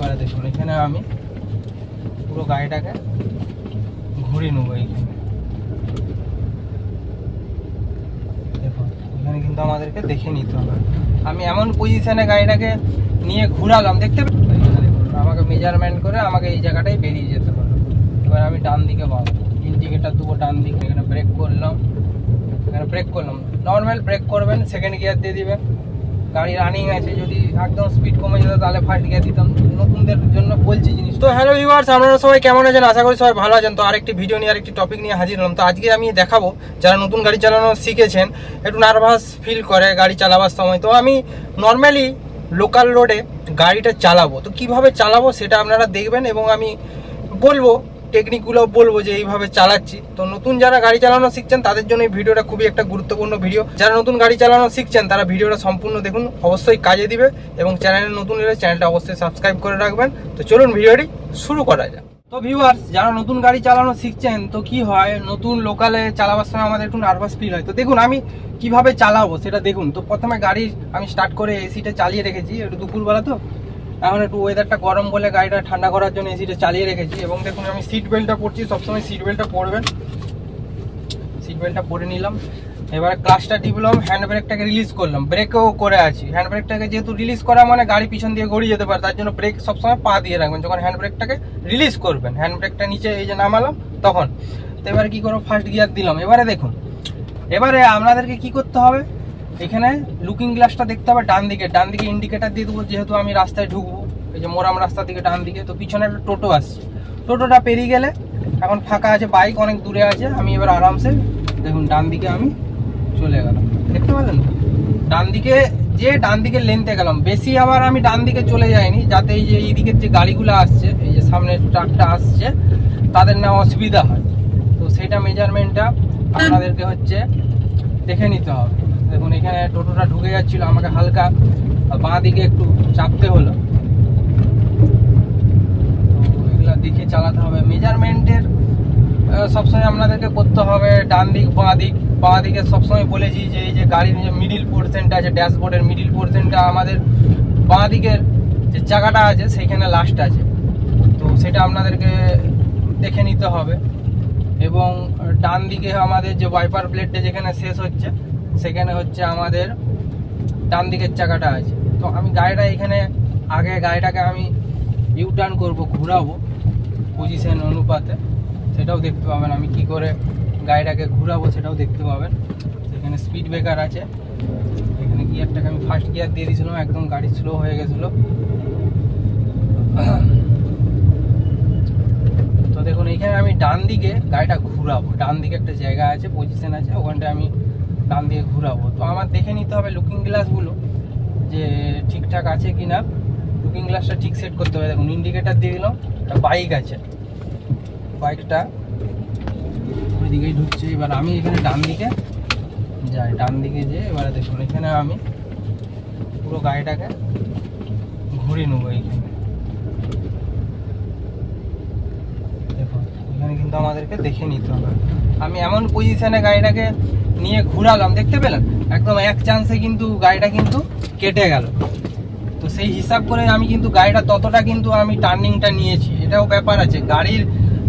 এবারে দেখুন, এখানে আমি পুরো গাড়িটাকে ঘুরিয়ে নেব এইখানে। এখানে কিন্তু আমাদেরকে দেখে নিতে হবে। আমি এমন পজিশনে গাড়িটাকে নিয়ে ঘুরালাম, দেখতে আমাকে মেজারমেন্ট করে আমাকে এই জায়গাটাই বেরিয়ে যেতে হবে। এবার আমি ডান দিকে পাবো ইন্ডিকেটার দেবো ডান দিকে, এখানে ব্রেক করলাম। এখানে ব্রেক করলাম। নর্মাল ব্রেক করবেন সেকেন্ড গিয়ার দিয়ে দিবেন। গাড়ি রানিং আছে, যদি একদম স্পিড কমে যেত তাহলে ফার্স্ট গিয়ার দিতাম। নতুনদের জন্য বলছি জিনিস তো হ্যালো ভিউয়ার্স আপনারা সবাই কেমন আছেন? আশা করি সবাই ভালো আছেন। তো আরেকটি ভিডিও নিয়ে আরেকটি টপিক নিয়ে হাজির হলাম। তো আজকে আমি দেখাবো যারা নতুন গাড়ি চালানো শিখেছেন, একটু নার্ভাস ফিল করে গাড়ি চালাবার সময়। তো আমি নর্মালি লোকাল রোডে গাড়িটা চালাবো। তো কীভাবে চালাবো সেটা আপনারা দেখবেন এবং আমি বলব টেকনিকগুলো বলব যে এইভাবে চালাচ্ছি। তো নতুন যারা গাড়ি চালানো শিখছেন, তাদের জন্য এই ভিডিওটা খুবই একটা গুরুত্বপূর্ণ ভিডিও। যারা নতুন গাড়ি চালানো শিখছেন, তারা ভিডিওটা সম্পূর্ণ দেখুন, অবশ্যই কাজে দিবে এবং চ্যানেলে নতুন এলে চ্যানেলটা অবশ্যই সাবস্ক্রাইব করে রাখবেন। তো চলুন ভিডিওটি শুরু করা যাক। তো ভিউয়ার্স যারা নতুন গাড়ি চালানো শিখছেন, তো কি হয়? নতুন লোকালে চালাবার সময় আমাদের একটু নার্ভাস ফিল হয়। তো দেখুন, আমি কীভাবে চালাবো সেটা দেখুন। তো প্রথমে গাড়ি আমি স্টার্ট করে এসিটা চালিয়ে রেখেছি, একটু দুপুরবেলা তো। এখন একটু ওয়েদারটা গরম বলে গাড়িটা ঠান্ডা করার জন্য এসিটা চালিয়ে রেখেছি। এবং দেখুন, আমি সিট বেল্টটা পরছি, সবসময় সিট বেল্টটা পরবেন। সিট বেল্টটা পরে নিলাম। এবার ক্লাসটা টিপলাম হ্যান্ড ব্রেকটাকে রিলিজ করলাম। ব্রেকও করে আছি। হ্যান্ড ব্রেকটাকে যেহেতু রিলিজ করা মানে গাড়ি পিছন দিয়ে গড়িয়ে যেতে পারে, তার জন্য ব্রেক সবসময় পা দিয়ে রাখবেন। যখন হ্যান্ড ব্রেকটাকে রিলিজ করবেন হ্যান্ড ব্রেকটা নিচে এই যে নামালাম, তখন। তো এবারে কী করব? ফার্স্ট গিয়ার দিলাম। এবারে দেখুন, এবারে আপনাদেরকে কি করতে হবে? এখানে লুকিং গ্লাসটা দেখতে হবে ডান দিকে। ডান দিকে ইন্ডিকেটার দিয়ে দেবো, যেহেতু আমি রাস্তায় ঢুকবো। এই যে মোরাম রাস্তা দিকে ডান দিকে, তো পিছনে একটা টোটো আসছে। টোটোটা পেরিয়ে গেলে এখন ফাঁকা আছে বাইক অনেক দূরে আছে। আমি এবার আরামসে দেখুন, ডান দিকে আমি চলে গেলাম। দেখতে পেলেন তো? ডান দিকে যে ডান দিকে লেনতে গেলাম। বেশি আবার আমি ডান দিকে চলে যাইনি, যাতে এই যে এই দিকের যে গাড়িগুলো আসছে, এই যে সামনে ট্রাকটা আসছে, তাদের না অসুবিধা হয়। তো সেটা মেজারমেন্টটা আপনাদেরকে হচ্ছে দেখে নিতে হবে। দেখুন, এখানে টোটোটা ঢুকে যাচ্ছিল, আমাকে হালকা বাঁ দিকে একটু চাপতে হলো। এগুলো দেখে চালাতে হবে। মেজারমেন্টের সবসময় আপনাদেরকে করতে হবে ডান দিক, বাঁ দিক। বাঁ দিকে সবসময় বলেছি যে, এই যে গাড়ির যে মিডিল পোর্শনটা আছে, ড্যাশবোর্ডের মিডিল পোর্শনটা আমাদের বাঁ দিকের যে জায়গাটা আছে, সেইখানে লাস্ট আছে। তো সেটা আপনাদেরকে দেখে নিতে হবে। এবং ডান দিকে আমাদের যে ওয়াইপার প্লেটটা যেখানে শেষ হচ্ছে সেখানে হচ্ছে আমাদের ডান দিকের চাকাটা আছে। তো আমি গাড়িটা এখানে, আগে গাড়িটাকে আমি ইউ টার্ন করব, ঘুরাবো পজিশন অনুপাতে। সেটাও দেখতে পাবেন আমি কি করে গাড়িটাকে ঘুরাবো, সেটাও দেখতে পাবেন। এখানে স্পিড ব্রেকার আছে। এখানে গিয়ারটাকে আমি ফার্স্ট গিয়ার দিয়ে দিয়েছিলাম, একদম গাড়ি স্লো হয়ে গেছিল। তো দেখুন, এখানে আমি ডান দিকে গাড়িটা ঘুরাবো। ডান দিকে একটা জায়গা আছে পজিশন আছে, ওখানটায় আমি ডান দিকে ঘুরাবো। তো আমার দেখে নিতে হবে লুকিং গ্লাসগুলো যে ঠিকঠাক আছে কি না লুকিং গ্লাসটা ঠিক সেট করতে হবে। দেখুন ইন্ডিকেটার দিয়ে দিলাম, একটা বাইক আছে। বাইকটা ওইদিকেই ঢুকছে। এবার আমি এখানে ডান দিকে যাই। ডান দিকে যে এবারে দেখুন, এখানে আমি পুরো গাড়িটাকে ঘুরে নেব এইখানে দেখুন এখানে কিন্তু আমাদেরকে দেখে নিতে হবে। আমি এমন পজিশনে গাড়িটাকে নিয়ে ঘুরালাম, দেখতে পেলেন? একদম এক চান্সে কিন্তু গাড়িটা কিন্তু কেটে গেল। তো সেই হিসাব করে আমি কিন্তু গাড়িটা ততটা কিন্তু আমি টার্নিংটা নিয়েছি। এটাও ব্যাপার আছে, গাড়ির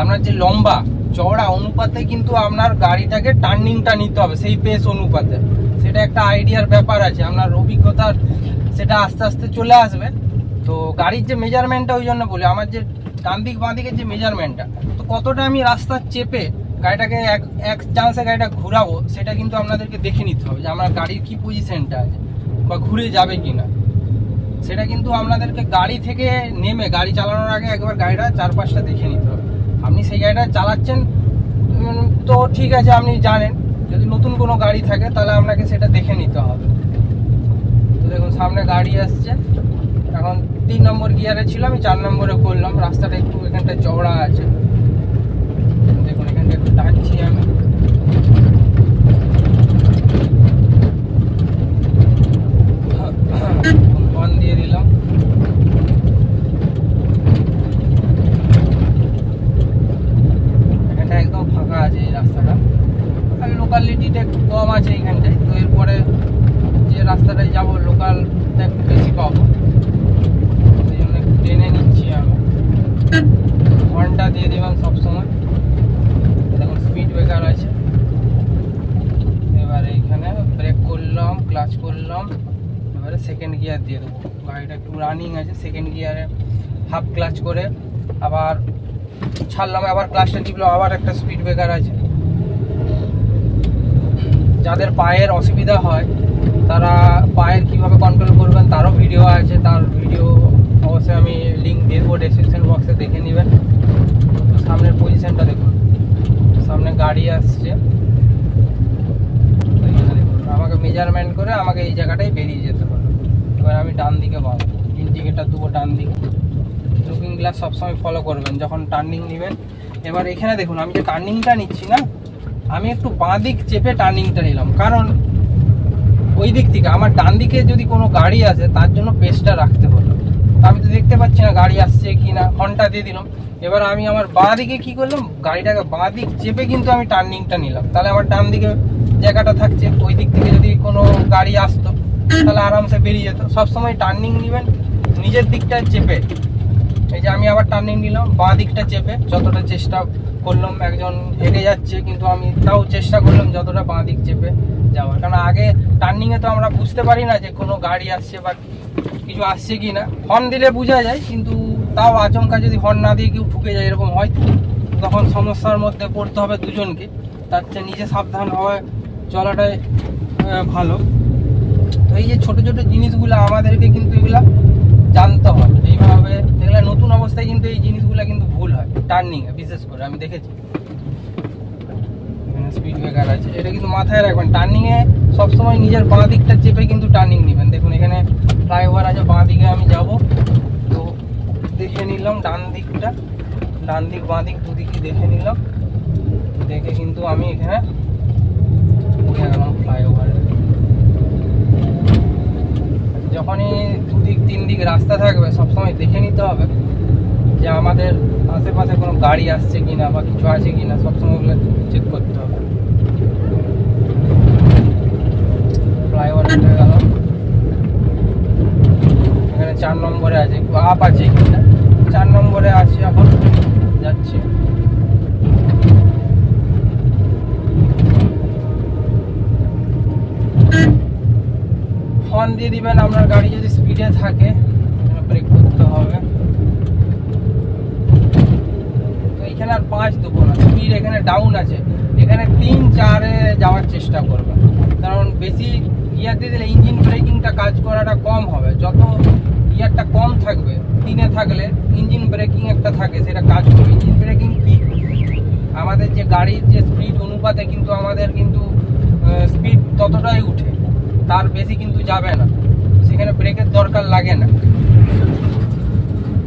আপনার যে লম্বা চওড়া অনুপাতে কিন্তু আপনার গাড়িটাকে টার্নিংটা নিতে হবে, সেই পেস অনুপাতে। সেটা একটা আইডিয়ার ব্যাপার আছে, আপনার অভিজ্ঞতার সেটা আস্তে আস্তে চলে আসবে। তো গাড়ির যে মেজারমেন্টটা ওই জন্য বলি, আমার যে ডান দিক বাঁ দিকের যে মেজারমেন্টটা তো কতটা আমি রাস্তা চেপে গাড়িটাকে এক এক চান্সে গাড়িটা ঘুরাবো, সেটা কিন্তু আপনাদেরকে দেখে নিতে হবে যে আমার গাড়ির কী পজিশনটা আছে বা ঘুরে যাবে কি না সেটা কিন্তু আপনাদেরকে গাড়ি থেকে নেমে, গাড়ি চালানোর আগে একবার গাড়িটা চারপাশটা দেখে নিতে হবে। আপনি সেই গাড়িটা চালাচ্ছেন তো ঠিক আছে, আপনি জানেন। যদি নতুন কোনো গাড়ি থাকে, তাহলে আপনাকে সেটা দেখে নিতে হবে। তো দেখুন, সামনে গাড়ি আসছে। এখন তিন নম্বর গিয়ারে ছিল আমি চার নম্বরে করলাম রাস্তাটা একটু এখানটা চওড়া আছে। দেখুন, এখানটা একটু টানছি আমি। অন দিয়ে দিলাম। এখানটা একদম ফাঁকা আছে এই রাস্তাটা। আর লোকালিটিটা একটু কম আছে এইখানটায় তো এরপরে যে রাস্তাটায় যাব লোকালটা একটু বেশি পাবো। টেনে নিচ্ছি আমি। ঘণ্টা দিয়ে দিলাম সবসময়। দেখুন স্পিড ব্রেকার আছে। এবার এইখানে ব্রেক করলাম ক্লাচ করলাম। এবারে সেকেন্ড গিয়ার দিয়ে দেবো। গাড়িটা একটু রানিং আছে সেকেন্ড গিয়ারে হাফ ক্লাচ করে আবার ছাড়লাম। আবার ক্লাচটা টিপলাম আবার একটা স্পিড ব্রেকার আছে। যাদের পায়ের অসুবিধা হয়, তারা পায়ের কীভাবে কন্ট্রোল করবেন, তারও ভিডিও আছে, তার ভিডিও ডেসক্রিপশন বক্সে দেখে নেবেন। তো সামনের পজিশনটা দেখুন। সামনে গাড়ি আসছে। আমাকে মেজারমেন্ট করে আমাকে এই জায়গাটায় বেরিয়ে যেতে হবে। এবার আমি ডান দিকে পাবো ইন্ডিকেটার দেবো ডান দিকে। লুকিং গ্লাস সবসময় ফলো করবেন, যখন টার্নিং নেবেন। এবার এখানে দেখুন, আমি যে টার্নিংটা নিচ্ছি না, আমি একটু বাঁ দিক চেপে টার্নিংটা নিলাম। কারণ ওই দিক থেকে, আমার ডান দিকে যদি কোনো গাড়ি আসে, তার জন্য পেসটা রাখতে হলো। আমি তো দেখতে পাচ্ছি না গাড়ি আসছে কি না হর্নটা দিয়ে দিলাম। এবার আমি আমার বাঁ দিকে কি করলাম? গাড়িটাকে বাঁ দিক চেপে কিন্তু আমি টার্নিংটা নিলাম। তাহলে আমার ডান দিকে জায়গাটা থাকছে, ওই দিক থেকে যদি কোনো গাড়ি আসতো, তাহলে আরামসে বেরিয়ে যেত। সবসময় টার্নিং নেবেন, নিজের দিকটা চেপে। এই যে আমি আবার টার্নিং নিলাম, বাঁ দিকটা চেপে। যতটা চেষ্টা করলাম, একজন হেঁটে যাচ্ছে, কিন্তু আমি তাও চেষ্টা করলাম যতটা বাঁ দিক চেপে যাওয়ার। কারণ আগে টার্নিংয়ে তো আমরা বুঝতে পারি না যে কোনো গাড়ি আসছে বা কিছু আসছে কি না। হর্ন দিলে বোঝা যায়, কিন্তু তাও আচমকা যদি হর্ন না দিয়ে কেউ ঠুকে যায়, এরকম হয়, তখন সমস্যার মধ্যে পড়তে হবে দুজনকে। তার চেয়ে নিজে সাবধান হওয়া চলাটাই ভালো। তো এই যে ছোট ছোট জিনিসগুলো আমাদেরকে কিন্তু এগুলা জানতে হয়। এইভাবে এগুলো নতুন অবস্থায় কিন্তু এই জিনিসগুলো কিন্তু ভুল হয় টার্নিং এ, বিশেষ করে, আমি দেখেছি। স্পিড ব্রেকার আছে, এটা কিন্তু মাথায় রাখবেন। টার্নিংয়ে সবসময় নিজের বাঁ দিকটা চেপে কিন্তু টার্নিং নেবেন। দেখুন, এখানে ফ্লাইওভার আছে বাঁ দিকে আমি যাব। তো দেখে নিলাম, ডান দিকটা। ডান দিক, বাঁ দিক, দুদিকই দেখে নিলাম। দেখে কিন্তু আমি এখানে উঠে গেলাম ফ্লাইওভারে যখনই দুদিক তিন দিক রাস্তা থাকবে, সবসময় দেখে নিতে হবে যে আমাদের আশেপাশে কোনো গাড়ি আসছে কিনা বা কিছু আছে কিনা, সবসময় ওগুলো চেক করতে হবে। ফ্লাইওভার উঠে গেল এখানে চার নম্বরে আছে আপ আছে কিনা চার নম্বরে আছে এখন যাচ্ছি। হর্ন দিয়ে দিবেন, আপনার গাড়ি যদি স্পিডে থাকে ব্রেক করতে হবে। তো এখানে আর পাঁচ দেবো না স্পিড এখানে ডাউন আছে। এখানে তিন চারে যাওয়ার চেষ্টা করবেন। কারণ বেশি গিয়ার দিয়ে দিলে ইঞ্জিন ব্রেকিংটা কাজ করাটা কম হবে। যত গিয়ারটা কম থাকবে তিনে থাকলে ইঞ্জিন ব্রেকিং একটা থাকে, সেটা কাজ করবে ইঞ্জিন ব্রেকিং কি? আমাদের যে গাড়ির যে স্পিড অনুপাতে কিন্তু আমাদের কিন্তু স্পিড ততটাই উঠে, তার বেশি কিন্তু যাবে না। সেখানে ব্রেকের দরকার লাগে না।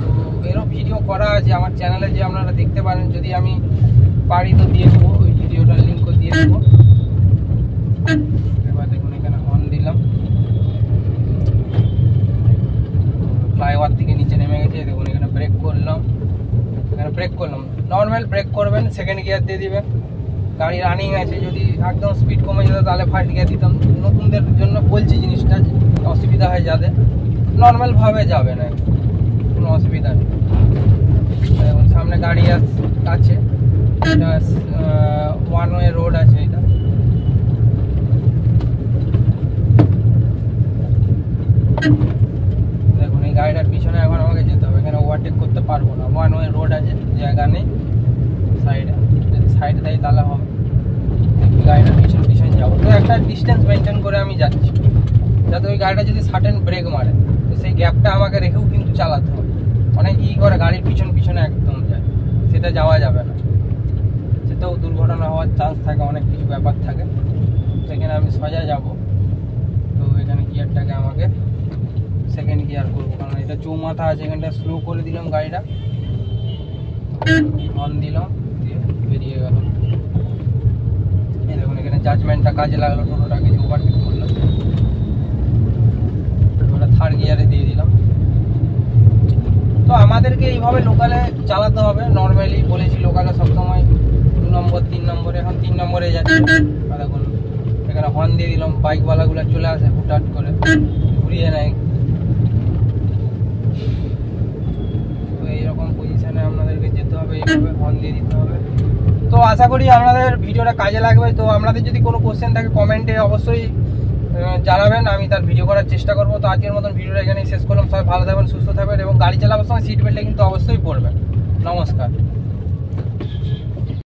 তো এরও ভিডিও করা আছে, আমার চ্যানেলে যে আপনারা দেখতে পারেন, যদি আমি পারি তো দিয়ে দেবো, ওই ভিডিওটার লিঙ্কও দিয়ে দেবো এবার দেখুন এখানে অন দিলাম ফ্লাইওভার থেকে নিচে নেমে গেছে দেখুন এখানে ব্রেক করলাম এখানে ব্রেক করলাম নর্মাল ব্রেক করবেন সেকেন্ড গিয়ার দিয়ে দিবেন। গাড়ি রানিং আছে, যদি একদম স্পিড কমে যেত তাহলে ফার্স্ট গিয়ার দিতাম। নতুনদের জন্য বলছি জিনিসটা, অসুবিধা হয় যাদের। নর্মালভাবে যাবে না। কোনো অসুবিধা নেই। এবং সামনে গাড়ি আছে। ওয়ান ওয়ে রোড আছে এটা। দেখুন, এই গাড়িটার পিছনে এখন আমাকে যেতে হবে। এখানে ওভারটেক করতে পারব না। ওয়ান ওয়ে রোড আছে, জায়গা নেই। সাইডে যদি সাইডে দেয় তাহলে হবে। একটু গাড়িটার পিছন পিছন যাব। তো একটা ডিস্টেন্স মেনটেন করে আমি যাচ্ছি। যাতে ওই গাড়িটা যদি সার্টেন ব্রেক মারে, তো সেই গ্যাপটা আমাকে রেখেও কিন্তু চালাতে হবে। অনেক ই করে গাড়ির পিছন পিছনে একদম যায়। সেটা যাওয়া যাবে না। সেটাও দুর্ঘটনা হওয়ার চান্স থাকে, অনেক কিছু ব্যাপার থাকে। সেখানে আমি সোজা যাব। তো এখানে গিয়ারটাকে আমাকে সেকেন্ড গিয়ার করব। কারণ এটা চৌমাথা আছে, এখানটা স্লো করে দিলাম গাড়িটা। অন দিলাম। দিয়ে বেরিয়ে গেল। দেখুন, এখানে জাজমেন্টটা কাজে লাগল টোটোটাকে যে ওভারটেক করল। ওটা থার্ড গিয়ারে দিয়ে দিলাম। তো আমাদেরকে এইভাবে লোকালে চালাতে হবে। নর্মালি বলেছি লোকালে সবসময় দু নম্বর, তিন নম্বরে, এখন তিন নম্বরে যাচ্ছে। দেখুন, এখানে হর্ন দিয়ে দিলাম বাইকওয়ালাগুলো চলে আসে হুটহাট করে। ঘুরিয়ে নেয় তো এইরকম পজিশনে আপনাদেরকে যেতে হবে এইভাবে দিয়ে দিতে হবে। তো আশা করি আপনাদের ভিডিওটা কাজে লাগবে। তো আপনাদের যদি কোনো কোশ্চেন থাকে কমেন্টে অবশ্যই জানাবেন। আমি তার ভিডিও করার চেষ্টা করব। তো আজকের মতন ভিডিওটা এখানে শেষ করলাম। সবাই ভালো থাকবেন, সুস্থ থাকবেন এবং গাড়ি চালাবার সময় সিট বেল্টে কিন্তু অবশ্যই পড়বেন নমস্কার।